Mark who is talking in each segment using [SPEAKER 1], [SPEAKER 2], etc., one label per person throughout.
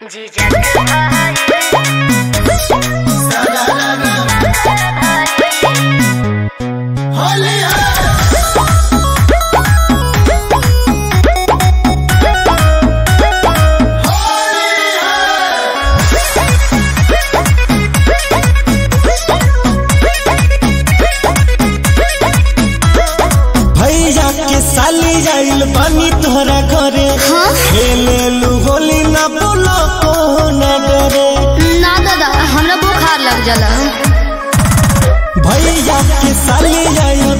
[SPEAKER 1] भैया साली जाइल पानी तोहरा घरे। खेले लू होली ना बोलो को ना डरे।
[SPEAKER 2] ना दादा हमरा बुखार लग जाला।
[SPEAKER 1] भैया के साली जाइल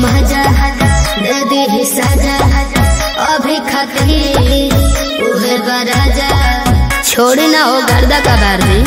[SPEAKER 2] बमजा दे दे सजा अभी खतरी उहे बराजा छोड़ी हो गर्दा का बार भी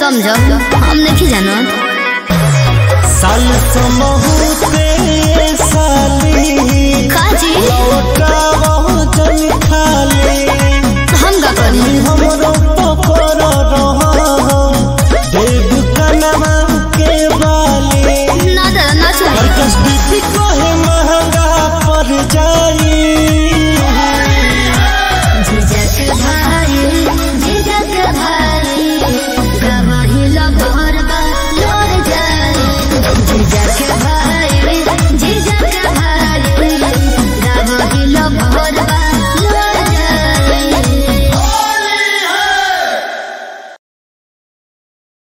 [SPEAKER 2] समझो हम नहीं जाना
[SPEAKER 1] साल समहूते